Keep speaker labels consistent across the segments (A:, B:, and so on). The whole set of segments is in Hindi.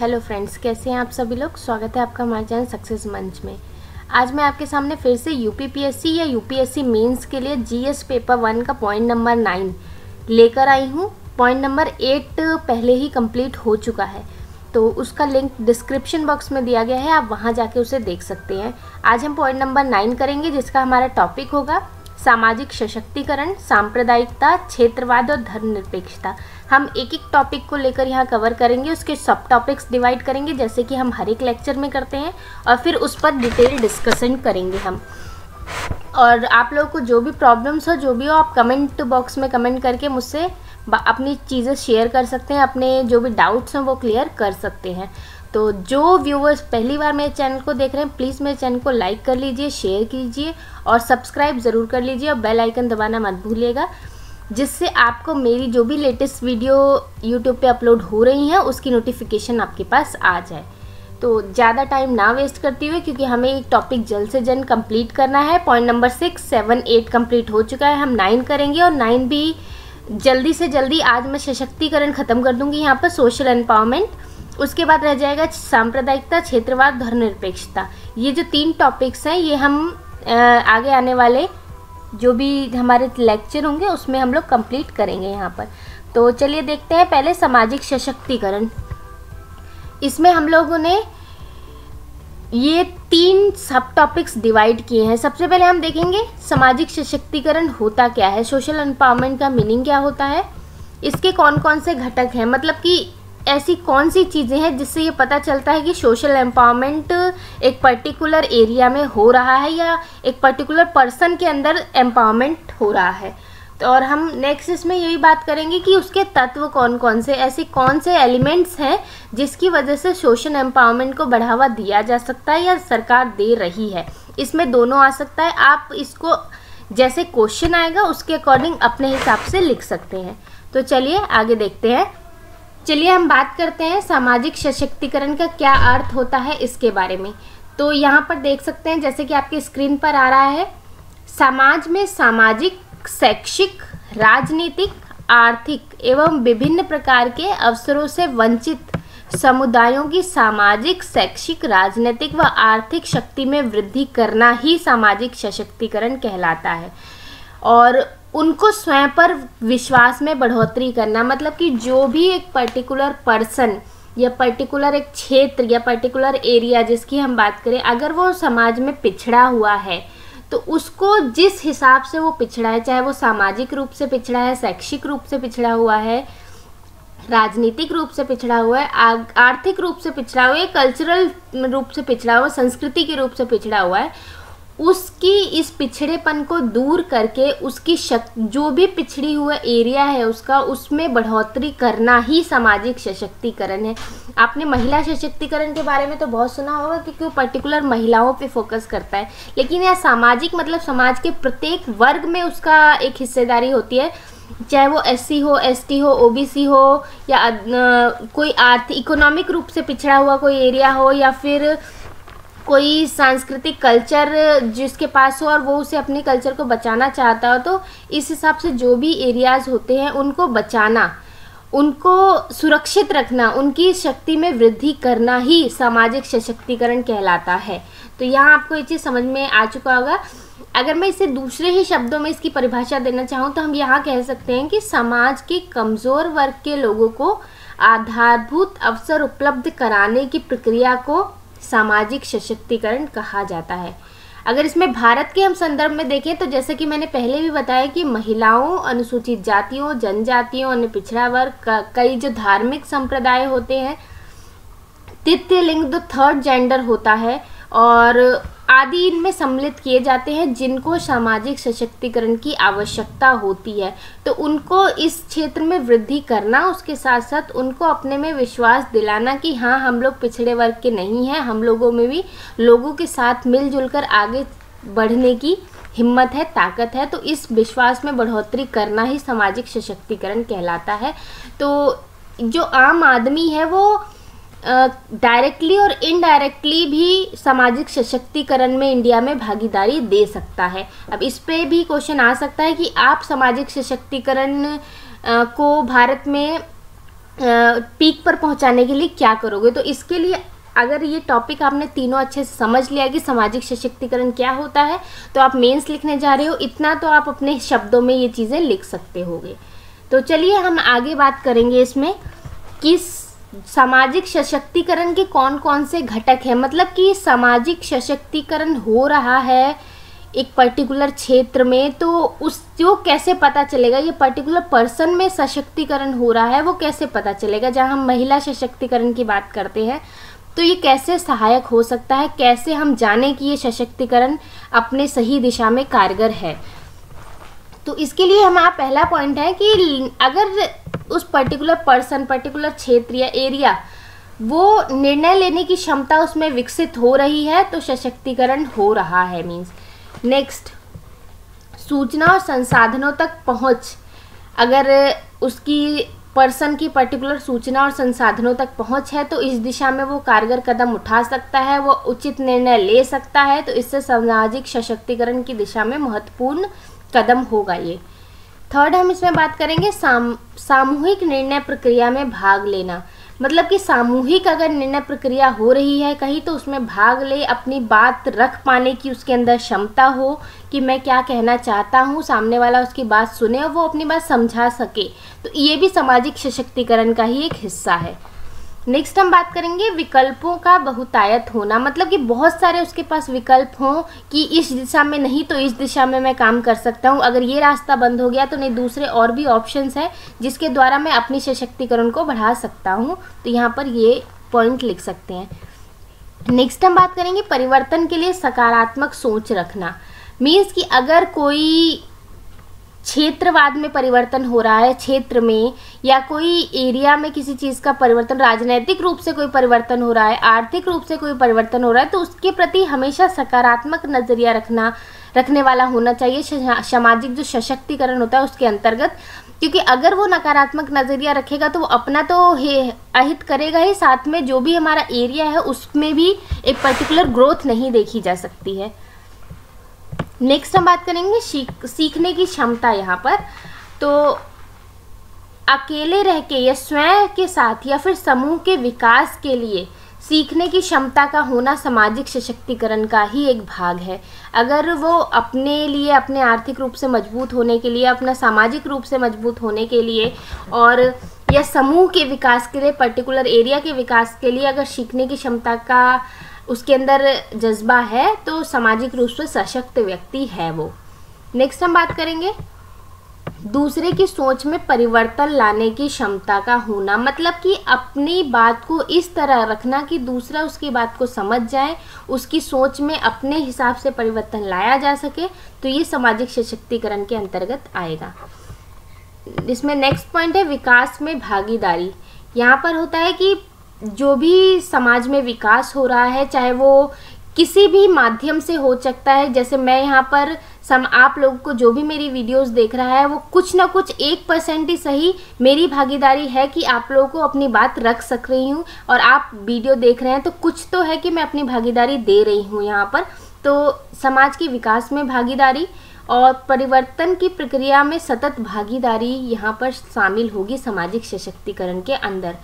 A: हेलो फ्रेंड्स, कैसे हैं आप सभी लोग? स्वागत है आपका हमारे चैनल सक्सेस मंच में। आज मैं आपके सामने फिर से यूपीपीएससी या यूपीएससी मेंस के लिए जीएस पेपर वन का पॉइंट नंबर नाइन लेकर आई हूँ। पॉइंट नंबर एट पहले ही कंप्लीट हो चुका है। तो उसका लिंक डिस्क्रिप्शन बॉक्स में दिया गया है, आप वहाँ जाके उसे देख सकते हैं। आज हम पॉइंट नंबर नाइन करेंगे, जिसका हमारा टॉपिक होगा। सामाजिक सशक्तिकरण, सांप्रदायिकता, क्षेत्रवाद और धर्मनिरपेक्षता। हम एक एक टॉपिक को लेकर यहाँ कवर करेंगे, उसके सब टॉपिक्स डिवाइड करेंगे, जैसे कि हम हर एक लेक्चर में करते हैं, और फिर उस पर डिटेल डिस्कशन करेंगे हम। और आप लोगों को जो भी प्रॉब्लम्स हो, जो भी हो, आप कमेंट बॉक्स में कमेंट करके मुझसे अपनी चीज़ें शेयर कर सकते हैं, अपने जो भी डाउट्स हैं वो क्लियर कर सकते हैं। तो जो व्यूवर्स पहली बार मेरे चैनल को देख रहे हैं प्लीज़ मेरे चैनल को लाइक कर लीजिए शेयर कीजिए और सब्सक्राइब ज़रूर कर लीजिए और बेल आइकन दबाना मत भूलिएगा, जिससे आपको मेरी जो भी लेटेस्ट वीडियो यूट्यूब पे अपलोड हो रही हैं, उसकी नोटिफिकेशन आपके पास आ जाए। तो ज़्यादा टाइम ना वेस्ट करती हुए, क्योंकि हमें एक टॉपिक जल्द से जल्द कंप्लीट करना है point number six seven eight complete हो चुका है, हम नाइन करेंगे और नाइन भी जल्दी से जल्दी आज मैं सशक्तिकरण ख़त्म कर दूँगी यहाँ पर सोशल एम्पावरमेंट उसके बाद रह जाएगा सांप्रदायिकता, क्षेत्रवाद, धर्मनिरपेक्षता। ये जो तीन टॉपिक्स हैं, ये हम आगे आने वाले जो भी हमारे लेक्चर होंगे, उसमें हम लोग कंप्लीट करेंगे यहाँ पर। तो चलिए देखते हैं पहले सामाजिक सशक्तिकरण। इसमें हम लोगों ने ये तीन सब टॉपिक्स डिवाइड किए हैं। सबसे पहले हम देखेंगे सामाजिक सशक्तिकरण होता क्या है सोशल एम्पावरमेंट का मीनिंग क्या होता है, इसके कौन कौन से घटक हैं? मतलब कि ऐसी कौन सी चीज़ें हैं जिससे ये पता चलता है कि सोशल एम्पावरमेंट एक पर्टिकुलर एरिया में हो रहा है या एक पर्टिकुलर पर्सन के अंदर एम्पावरमेंट हो रहा है? तो और हम नेक्स्ट इसमें यही बात करेंगे कि उसके तत्व कौन कौन से, ऐसे कौन से एलिमेंट्स हैं जिसकी वजह से सोशल एम्पावरमेंट को बढ़ावा दिया जा सकता है या सरकार दे रही है। इसमें दोनों आ सकता है। आप इसको जैसे क्वेश्चन आएगा, उसके अकॉर्डिंग अपने हिसाब से लिख सकते हैं। तो चलिए आगे देखते हैं। चलिए हम बात करते हैं सामाजिक सशक्तिकरण का क्या अर्थ होता है इसके बारे में। तो यहाँ पर देख सकते हैं, जैसे कि आपके स्क्रीन पर आ रहा है, समाज में सामाजिक, शैक्षिक, राजनीतिक, आर्थिक एवं विभिन्न प्रकार के अवसरों से वंचित समुदायों की सामाजिक, शैक्षिक, राजनीतिक व आर्थिक शक्ति में वृद्धि करना ही सामाजिक सशक्तिकरण कहलाता है। और उनको स्वयं पर विश्वास में बढ़ोतरी करना मतलब कि जो भी एक पर्टिकुलर पर्सन या पर्टिकुलर एक क्षेत्र या पर्टिकुलर एरिया जिसकी हम बात करें, अगर वो समाज में पिछड़ा हुआ है तो उसको जिस हिसाब से वो पिछड़ा है, चाहे वो सामाजिक रूप से पिछड़ा है, शैक्षिक रूप से पिछड़ा हुआ है, राजनीतिक रूप से पिछड़ा हुआ है आर्थिक रूप से पिछड़ा हुआ है कल्चरल रूप से पिछड़ा हुआ है, संस्कृति के रूप से पिछड़ा हुआ है उसकी इस पिछड़ेपन को दूर करके उसकी शक, जो भी पिछड़ी हुआ एरिया है उसका, उसमें बढ़ोतरी करना ही सामाजिक सशक्तिकरण है। आपने महिला सशक्तिकरण के बारे में तो बहुत सुना होगा क्योंकि वो पर्टिकुलर महिलाओं पे फोकस करता है। लेकिन यह सामाजिक मतलब समाज के प्रत्येक वर्ग में उसका एक हिस्सेदारी होती है। चाहे वो एससी हो एसटी हो ओबीसी हो, या कोई आर्थिक इकोनॉमिक रूप से पिछड़ा हुआ कोई एरिया हो, या फिर कोई सांस्कृतिक कल्चर जिसके पास हो और वो उसे अपने कल्चर को बचाना चाहता हो तो इस हिसाब से जो भी एरियाज़ होते हैं, उनको बचाना, उनको सुरक्षित रखना, उनकी शक्ति में वृद्धि करना ही सामाजिक सशक्तिकरण कहलाता है। तो यहाँ आपको ये चीज़ समझ में आ चुका होगा। अगर मैं इसे दूसरे ही शब्दों में इसकी परिभाषा देना चाहूँ तो हम यहाँ कह सकते हैं कि समाज के कमज़ोर वर्ग के लोगों को आधारभूत अवसर उपलब्ध कराने की प्रक्रिया को सामाजिक सशक्तिकरण कहा जाता है। अगर इसमें भारत के हम संदर्भ में देखें तो जैसे कि मैंने पहले भी बताया कि महिलाओं, अनुसूचित जातियों, जनजातियों, अन्य पिछड़ा वर्ग कई जो धार्मिक संप्रदाय होते हैं, तृतीय लिंग जो थर्ड जेंडर होता है और आदि इनमें सम्मिलित किए जाते हैं जिनको सामाजिक सशक्तिकरण की आवश्यकता होती है। तो उनको इस क्षेत्र में वृद्धि करना, उसके साथ साथ उनको अपने में विश्वास दिलाना कि हाँ हम लोग पिछड़े वर्ग के नहीं हैं, हम लोगों में भी लोगों के साथ मिलजुल कर आगे बढ़ने की हिम्मत है, ताकत है। तो इस विश्वास में बढ़ोतरी करना ही सामाजिक सशक्तिकरण कहलाता है। तो जो आम आदमी है, वो डायरेक्टली और इनडायरेक्टली भी सामाजिक सशक्तिकरण में इंडिया में भागीदारी दे सकता है। अब इस पे भी क्वेश्चन आ सकता है कि आप सामाजिक सशक्तिकरण को भारत में पीक पर पहुँचाने के लिए क्या करोगे? तो इसके लिए अगर ये टॉपिक आपने तीनों अच्छे से समझ लिया कि सामाजिक सशक्तिकरण क्या होता है तो आप मेंस लिखने जा रहे हो। इतना तो आप अपने शब्दों में ये चीज़ें लिख सकते होगे। तो चलिए हम आगे बात करेंगे इसमें कि सामाजिक सशक्तिकरण के कौन कौन से घटक हैं? मतलब कि सामाजिक सशक्तिकरण हो रहा है एक पर्टिकुलर क्षेत्र में तो उस, जो कैसे पता चलेगा? ये पर्टिकुलर पर्सन में सशक्तिकरण हो रहा है, वो कैसे पता चलेगा? जहाँ हम महिला सशक्तिकरण की बात करते हैं तो ये कैसे सहायक हो सकता है? कैसे हम जाने कि ये सशक्तिकरण अपने सही दिशा में कारगर है? तो इसके लिए हमारा पहला पॉइंट है कि अगर उस पर्टिकुलर पर्सन पर्टिकुलर क्षेत्र या एरिया वो निर्णय लेने की क्षमता उसमें विकसित हो रही है तो सशक्तिकरण हो रहा है मीन्स नेक्स्ट सूचना और संसाधनों तक पहुँच। अगर उसकी पर्सन की पर्टिकुलर सूचना और संसाधनों तक पहुँच है तो इस दिशा में वो कारगर कदम उठा सकता है, वो उचित निर्णय ले सकता है तो इससे सामाजिक सशक्तिकरण की दिशा में महत्वपूर्ण कदम होगा ये। थर्ड हम इसमें बात करेंगे साम, सामूहिक निर्णय प्रक्रिया में भाग लेना। मतलब कि सामूहिक अगर निर्णय प्रक्रिया हो रही है कहीं तो उसमें भाग ले, अपनी बात रख पाने की उसके अंदर क्षमता हो कि मैं क्या कहना चाहता हूँ, सामने वाला उसकी बात सुने और वो अपनी बात समझा सके। तो ये भी सामाजिक सशक्तिकरण का ही एक हिस्सा है। नेक्स्ट हम बात करेंगे विकल्पों का बहुतायत होना। मतलब कि बहुत सारे उसके पास विकल्प हों कि इस दिशा में नहीं तो इस दिशा में मैं काम कर सकता हूँ। अगर ये रास्ता बंद हो गया तो नहीं, दूसरे और भी ऑप्शंस हैं जिसके द्वारा मैं अपनी सशक्तिकरण को बढ़ा सकता हूँ। तो यहाँ पर ये पॉइंट लिख सकते हैं। नेक्स्ट हम बात करेंगे परिवर्तन के लिए सकारात्मक सोच रखना। मीन्स कि अगर कोई क्षेत्रवाद में परिवर्तन हो रहा है क्षेत्र में, या कोई एरिया में किसी चीज़ का परिवर्तन, राजनैतिक रूप से कोई परिवर्तन हो रहा है, आर्थिक रूप से कोई परिवर्तन हो रहा है तो उसके प्रति हमेशा सकारात्मक नज़रिया रखना, रखने वाला होना चाहिए। सामाजिक जो सशक्तिकरण होता है उसके अंतर्गत, क्योंकि अगर वो नकारात्मक नज़रिया रखेगा तो वो अपना तो हे, अहित करेगा ही, साथ में जो भी हमारा एरिया है, उसमें भी एक पर्टिकुलर ग्रोथ नहीं देखी जा सकती है। नेक्स्ट हम बात करेंगे सीख, सीखने की क्षमता यहाँ पर। तो अकेले रह के या स्वयं के साथ या फिर समूह के विकास के लिए सीखने की क्षमता का होना सामाजिक सशक्तिकरण का ही एक भाग है। अगर वो अपने लिए, अपने आर्थिक रूप से मज़बूत होने के लिए, अपना सामाजिक रूप से मज़बूत होने के लिए और या समूह के विकास के लिए, पर्टिकुलर एरिया के विकास के लिए अगर सीखने की क्षमता का उसके अंदर जज्बा है तो सामाजिक रूप से सशक्त व्यक्ति है वो। नेक्स्ट हम बात करेंगे। दूसरे की सोच में परिवर्तन लाने की क्षमता का होना मतलब कि अपनी बात को इस तरह रखना कि दूसरा उसकी बात को समझ जाए, उसकी सोच में अपने हिसाब से परिवर्तन लाया जा सके तो ये सामाजिक सशक्तिकरण के अंतर्गत आएगा। इसमें नेक्स्ट पॉइंट है, विकास में भागीदारी। यहाँ पर होता है कि जो भी समाज में विकास हो रहा है, चाहे वो किसी भी माध्यम से हो सकता है, जैसे मैं यहाँ पर सम, आप लोगों को जो भी मेरी वीडियोस देख रहा है, वो कुछ ना कुछ एक परसेंट ही सही मेरी भागीदारी है कि आप लोगों को अपनी बात रख सक रही हूँ और आप वीडियो देख रहे हैं तो कुछ तो है कि मैं अपनी भागीदारी दे रही हूँ यहाँ पर। तो समाज के विकास में भागीदारी और परिवर्तन की प्रक्रिया में सतत भागीदारी यहाँ पर शामिल होगी सामाजिक सशक्तिकरण के अंदर।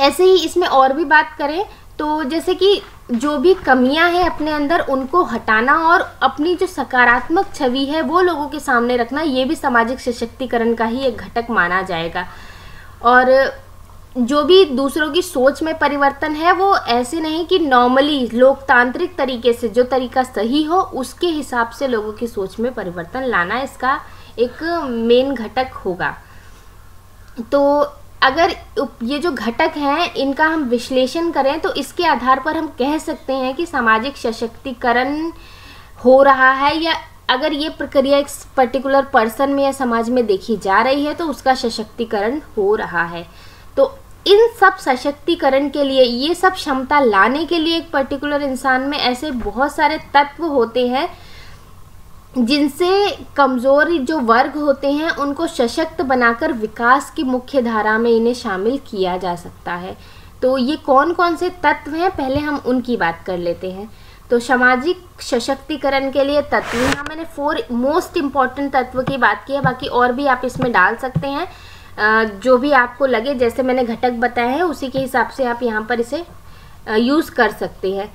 A: ऐसे ही इसमें और भी बात करें तो जैसे कि जो भी कमियाँ हैं अपने अंदर, उनको हटाना और अपनी जो सकारात्मक छवि है, वो लोगों के सामने रखना, ये भी सामाजिक सशक्तिकरण का ही एक घटक माना जाएगा। और जो भी दूसरों की सोच में परिवर्तन है, वो ऐसे नहीं कि नॉर्मली लोकतांत्रिक तरीके से, जो तरीका सही हो, उसके हिसाब से लोगों की सोच में परिवर्तन लाना इसका एक मेन घटक होगा। तो अगर ये जो घटक हैं, इनका हम विश्लेषण करें तो इसके आधार पर हम कह सकते हैं कि सामाजिक सशक्तिकरण हो रहा है या अगर ये प्रक्रिया एक पर्टिकुलर पर्सन में या समाज में देखी जा रही है तो उसका सशक्तिकरण हो रहा है। तो इन सब सशक्तिकरण के लिए, ये सब क्षमता लाने के लिए एक पर्टिकुलर इंसान में ऐसे बहुत सारे तत्व होते हैं जिनसे कमज़ोर जो वर्ग होते हैं, उनको सशक्त बनाकर विकास की मुख्य धारा में इन्हें शामिल किया जा सकता है। तो ये कौन कौन से तत्व हैं? पहले हम उनकी बात कर लेते हैं। तो सामाजिक सशक्तिकरण के लिए तत्व यहाँ मैंने फोर मोस्ट इंपॉर्टेंट तत्व की बात की है, बाकी और भी आप इसमें डाल सकते हैं। जो भी आपको लगे, जैसे मैंने घटक बताए हैं, उसी के हिसाब से आप यहाँ पर इसे यूज़ कर सकते हैं।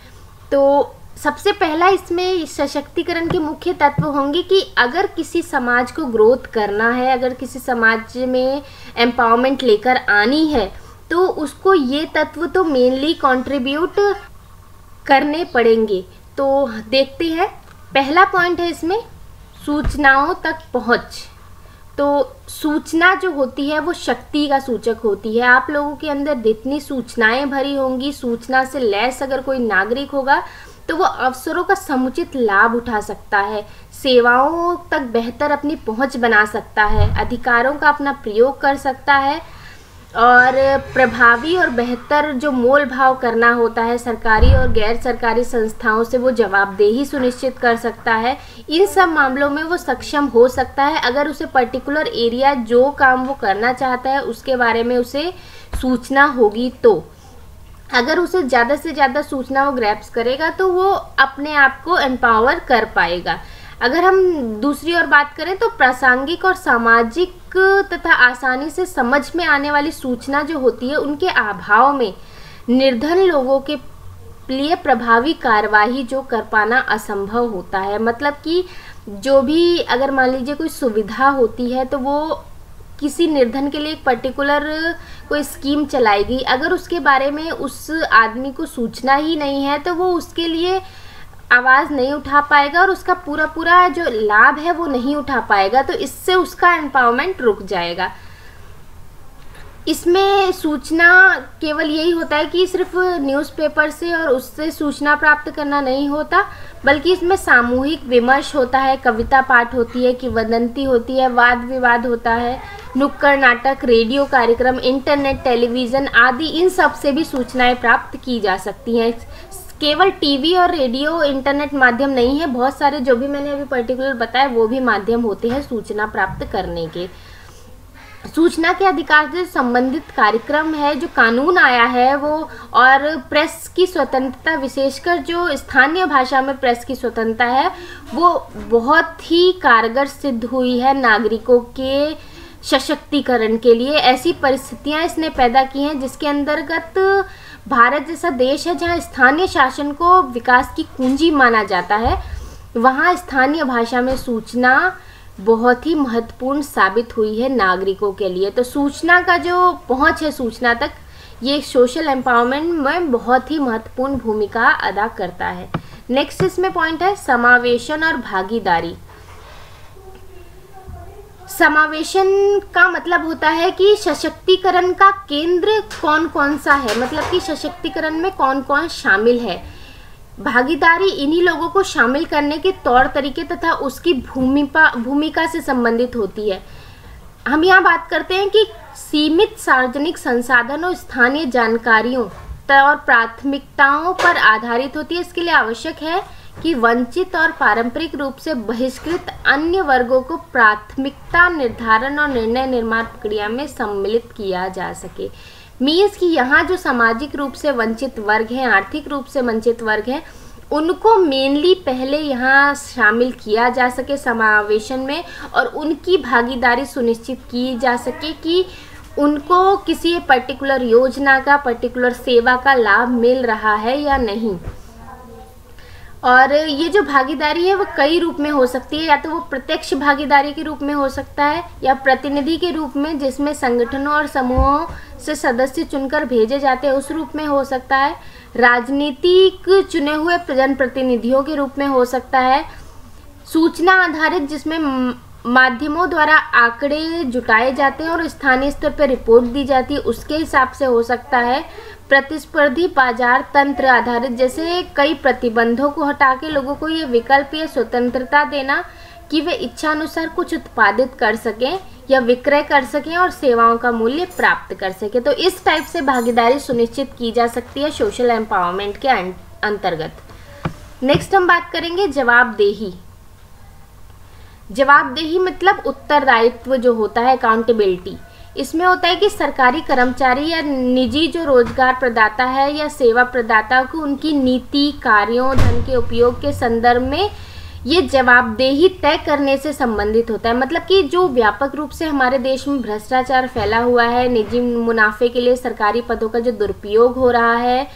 A: तो सबसे पहला इसमें सशक्तिकरण के मुख्य तत्व होंगे कि अगर किसी समाज को ग्रोथ करना है, अगर किसी समाज में एम्पावरमेंट लेकर आनी है तो उसको ये तत्व तो मेनली कंट्रीब्यूट करने पड़ेंगे। तो देखते हैं, पहला पॉइंट है इसमें सूचनाओं तक पहुँच। तो सूचना जो होती है, वो शक्ति का सूचक होती है। आप लोगों के अंदर जितनी सूचनाएँ भरी होंगी, सूचना से लैस अगर कोई नागरिक होगा तो वो अवसरों का समुचित लाभ उठा सकता है, सेवाओं तक बेहतर अपनी पहुँच बना सकता है, अधिकारों का अपना प्रयोग कर सकता है, और प्रभावी और बेहतर जो मोल भाव करना होता है सरकारी और गैर सरकारी संस्थाओं से वो जवाबदेही सुनिश्चित कर सकता है। इन सब मामलों में वो सक्षम हो सकता है, अगर उसे पर्टिकुलर एरिया जो काम वो करना चाहता है उसके बारे में उसे सूचना होगी तो। अगर उसे ज़्यादा से ज़्यादा सूचना वो ग्रैप्स करेगा तो वो अपने आप को एम्पावर कर पाएगा। अगर हम दूसरी ओर बात करें तो प्रासंगिक और सामाजिक तथा आसानी से समझ में आने वाली सूचना जो होती है, उनके अभाव में निर्धन लोगों के लिए प्रभावी कार्यवाही जो कर पाना असंभव होता है। मतलब कि जो भी, अगर मान लीजिए कोई सुविधा होती है तो वो किसी निर्धन के लिए एक पर्टिकुलर कोई स्कीम चलाएगी। अगर उसके बारे में उस आदमी को सूचना ही नहीं है तो वो उसके लिए आवाज़ नहीं उठा पाएगा और उसका पूरा पूरा जो लाभ है वो नहीं उठा पाएगा। तो इससे उसका एम्पावरमेंट रुक जाएगा। इसमें सूचना केवल यही होता है कि सिर्फ़ न्यूज़पेपर से और उससे सूचना प्राप्त करना नहीं होता, बल्कि इसमें सामूहिक विमर्श होता है, कविता पाठ होती है किवदंती होती है, वाद विवाद होता है, नुक्कड़ नाटक, रेडियो कार्यक्रम इंटरनेट टेलीविज़न आदि, इन सबसे भी सूचनाएँ प्राप्त की जा सकती हैं। केवल टीवी और रेडियो इंटरनेट माध्यम नहीं है, बहुत सारे जो भी मैंने अभी पर्टिकुलर बताया, वो भी माध्यम होते हैं सूचना प्राप्त करने के। सूचना के अधिकार से संबंधित कार्यक्रम है, जो कानून आया है, वो और प्रेस की स्वतंत्रता, विशेषकर जो स्थानीय भाषा में प्रेस की स्वतंत्रता है, वो बहुत ही कारगर सिद्ध हुई है नागरिकों के सशक्तिकरण के लिए। ऐसी परिस्थितियाँ इसने पैदा की हैं, जिसके अंतर्गत भारत जैसा देश है, जहाँ स्थानीय शासन को विकास की कुंजी माना जाता है, वहाँ स्थानीय भाषा में सूचना बहुत ही महत्वपूर्ण साबित हुई है नागरिकों के लिए। तो सूचना का जो पहुँच है सूचना तक, ये सोशल एम्पावरमेंट में बहुत ही महत्वपूर्ण भूमिका अदा करता है। नेक्स्ट इसमें पॉइंट है समावेशन और भागीदारी। समावेशन का मतलब होता है कि सशक्तिकरण का केंद्र कौन कौन सा है? मतलब कि सशक्तिकरण में कौन कौन शामिल है? भागीदारी इन्हीं लोगों को शामिल करने के तौर तरीके तथा उसकी भूमिका भूमिका से संबंधित होती है। हम यहाँ बात करते हैं कि सीमित सार्वजनिक संसाधन स्थानीय जानकारियों और प्राथमिकताओं पर आधारित होती है। इसके लिए आवश्यक है कि वंचित और पारंपरिक रूप से बहिष्कृत अन्य वर्गों को प्राथमिकता निर्धारण और निर्णय निर्माण प्रक्रिया में सम्मिलित किया जा सके। मीन्स कि यहाँ जो सामाजिक रूप से वंचित वर्ग हैं, आर्थिक रूप से वंचित वर्ग हैं, उनको मेनली पहले यहाँ शामिल किया जा सके समावेशन में और उनकी भागीदारी सुनिश्चित की जा सके कि उनको किसी पर्टिकुलर योजना का पर्टिकुलर सेवा का लाभ मिल रहा है या नहीं। और ये जो भागीदारी है, वो कई रूप में हो सकती है। या तो वो प्रत्यक्ष भागीदारी के रूप में हो सकता है, या प्रतिनिधि के रूप में, जिसमें संगठनों और समूहों से सदस्य चुनकर भेजे जाते हैं, उस रूप में हो सकता है। राजनीतिक चुने हुए जनप्रतिनिधियों के रूप में हो सकता है। सूचना आधारित जिसमें माध्यमों द्वारा आंकड़े जुटाए जाते हैं और स्थानीय स्तर पर रिपोर्ट दी जाती है। उसके हिसाब से हो सकता है प्रतिस्पर्धी बाज़ार तंत्र आधारित जैसे कई प्रतिबंधों को हटा के लोगों को ये विकल्प या स्वतंत्रता देना कि वे इच्छा अनुसार कुछ उत्पादित कर सकें या विक्रय कर सकें और सेवाओं का मूल्य प्राप्त कर सकें। तो इस टाइप से भागीदारी सुनिश्चित की जा सकती है सोशल एम्पावरमेंट के अं-, अंतर्गत। नेक्स्ट हम बात करेंगे जवाबदेही। जवाबदेही मतलब उत्तरदायित्व जो होता है अकाउंटेबिलिटी इसमें होता है कि सरकारी कर्मचारी या निजी जो रोज़गार प्रदाता है या सेवा प्रदाता को उनकी नीति, कार्यों, धन के उपयोग के संदर्भ में ये जवाबदेही तय करने से संबंधित होता है। मतलब कि जो व्यापक रूप से हमारे देश में भ्रष्टाचार फैला हुआ है, निजी मुनाफे के लिए सरकारी पदों का जो दुरुपयोग हो रहा है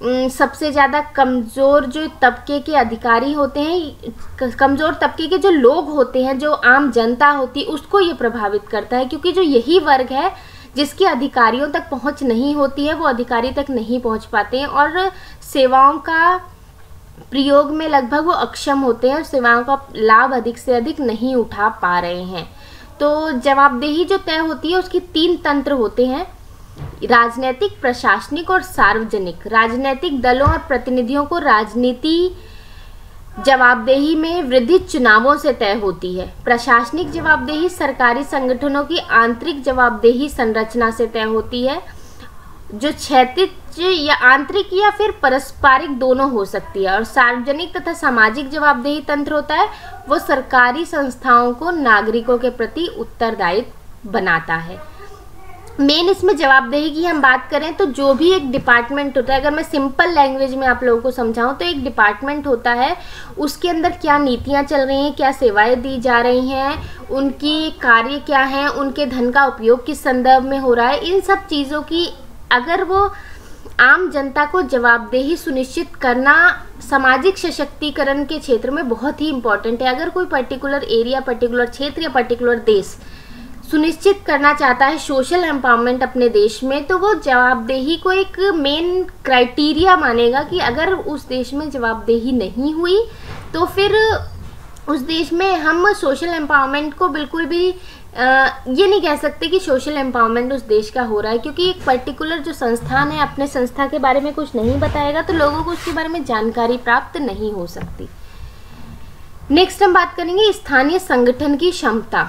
A: सबसे ज़्यादा कमज़ोर जो तबके के अधिकारी होते हैं कमज़ोर तबके के जो लोग होते हैं, जो आम जनता होती है उसको ये प्रभावित करता है, क्योंकि जो यही वर्ग है, जिसके अधिकारियों तक पहुँच नहीं होती है, वो अधिकारी तक नहीं पहुँच पाते हैं, और सेवाओं का प्रयोग में लगभग वो अक्षम होते हैं, और सेवाओं का लाभ अधिक से अधिक नहीं उठा पा रहे हैं। तो जवाबदेही जो तय होती है, उसकी तीन तंत्र होते हैं राजनैतिक, प्रशासनिक और सार्वजनिक। राजनैतिक दलों और प्रतिनिधियों को राजनीति जवाबदेही में वृद्धि चुनावों से तय होती है। प्रशासनिक जवाबदेही सरकारी संगठनों की आंतरिक जवाबदेही संरचना से तय होती है, जो क्षैतिज या आंतरिक या फिर पारस्परिक दोनों हो सकती है। और सार्वजनिक तथा सामाजिक जवाबदेही तंत्र होता है, वो सरकारी संस्थाओं को नागरिकों के प्रति उत्तरदायित्व बनाता है। मेन इसमें जवाबदेही की हम बात करें तो जो भी एक डिपार्टमेंट होता है, अगर मैं सिंपल लैंग्वेज में आप लोगों को समझाऊं तो एक डिपार्टमेंट होता है, उसके अंदर क्या नीतियाँ चल रही हैं, क्या सेवाएँ दी जा रही हैं, उनकी कार्य क्या हैं, उनके धन का उपयोग किस संदर्भ में हो रहा है, इन सब चीज़ों की अगर वो आम जनता को जवाबदेही सुनिश्चित करना सामाजिक सशक्तिकरण के क्षेत्र में बहुत ही इम्पोर्टेंट है। अगर कोई पर्टिकुलर एरिया पर्टिकुलर क्षेत्र या पर्टिकुलर देश सुनिश्चित करना चाहता है सोशल एम्पावरमेंट अपने देश में तो वो जवाबदेही को एक मेन क्राइटेरिया मानेगा कि अगर उस देश में जवाबदेही नहीं हुई तो फिर उस देश में हम सोशल एम्पावरमेंट को बिल्कुल भी आ, ये नहीं कह सकते कि सोशल एम्पावरमेंट उस देश का हो रहा है क्योंकि एक पर्टिकुलर जो संस्थान है अपने संस्था के बारे में कुछ नहीं बताएगा तो लोगों को उसके बारे में जानकारी प्राप्त नहीं हो सकती। नेक्स्ट हम बात करेंगे स्थानीय संगठन की क्षमता।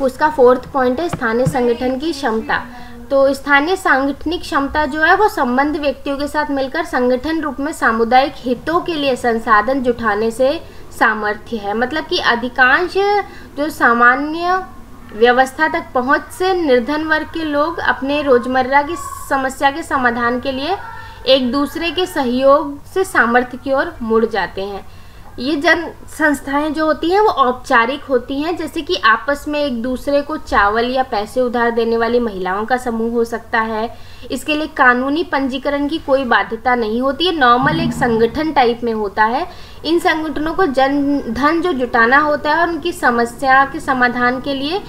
A: उसका फोर्थ पॉइंट है स्थानीय संगठन की क्षमता। तो स्थानीय सांगठनिक क्षमता जो है, वो संबंध व्यक्तियों के साथ मिलकर संगठन रूप में सामुदायिक हितों के लिए संसाधन जुटाने से सामर्थ्य है। मतलब कि अधिकांश जो सामान्य व्यवस्था तक पहुँच से निर्धन वर्ग के लोग अपने रोज़मर्रा की समस्या के समाधान के लिए एक दूसरे के सहयोग से सामर्थ्य की ओर मुड़ जाते हैं। ये जन संस्थाएँ जो होती हैं, वो औपचारिक होती हैं, जैसे कि आपस में एक दूसरे को चावल या पैसे उधार देने वाली महिलाओं का समूह हो सकता है। इसके लिए कानूनी पंजीकरण की कोई बाध्यता नहीं होती है। नॉर्मल एक संगठन टाइप में होता है। इन संगठनों को जन, धन जो जुटाना होता है और उनकी समस्या के समाधान के लिए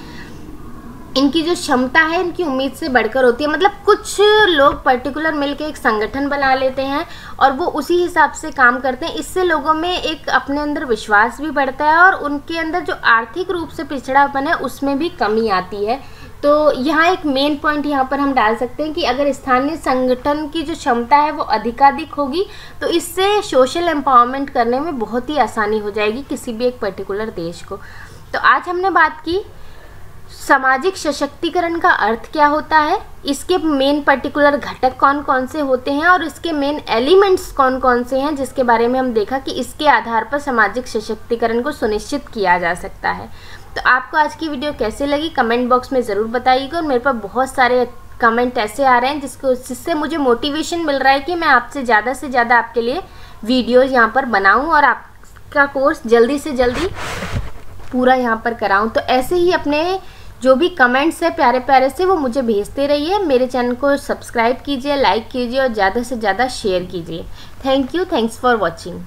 A: इनकी जो क्षमता है, इनकी उम्मीद से बढ़कर होती है। मतलब कुछ लोग पर्टिकुलर मिलकर एक संगठन बना लेते हैं और वो उसी हिसाब से काम करते हैं। इससे लोगों में एक अपने अंदर विश्वास भी बढ़ता है और उनके अंदर जो आर्थिक रूप से पिछड़ापन है, उसमें भी कमी आती है। तो यहाँ एक मेन पॉइंट यहाँ पर हम डाल सकते हैं कि अगर स्थानीय संगठन की जो क्षमता है, वो अधिकाधिक होगी तो इससे सोशल एम्पावरमेंट करने में बहुत ही आसानी हो जाएगी किसी भी एक पर्टिकुलर देश को। तो आज हमने बात की सामाजिक सशक्तिकरण का अर्थ क्या होता है? इसके मेन पर्टिकुलर घटक कौन कौन से होते हैं और इसके मेन एलिमेंट्स कौन कौन से हैं जिसके बारे में हम देखा कि इसके आधार पर सामाजिक सशक्तिकरण को सुनिश्चित किया जा सकता है। तो आपको आज की वीडियो कैसे लगी? कमेंट बॉक्स में ज़रूर बताइएगा और मेरे पास बहुत सारे कमेंट ऐसे आ रहे हैं जिसको, जिससे मुझे मोटिवेशन मिल रहा है कि मैं आपसे ज़्यादा से ज़्यादा आपके लिए वीडियोज़ यहाँ पर बनाऊँ और आपका कोर्स जल्दी से जल्दी पूरा यहाँ पर कराऊँ। तो ऐसे ही अपने जो भी कमेंट्स है प्यारे प्यारे से, वो मुझे भेजते रहिए। मेरे चैनल को सब्सक्राइब कीजिए लाइक कीजिए और ज़्यादा से ज़्यादा शेयर कीजिए। Thank you thanks for watching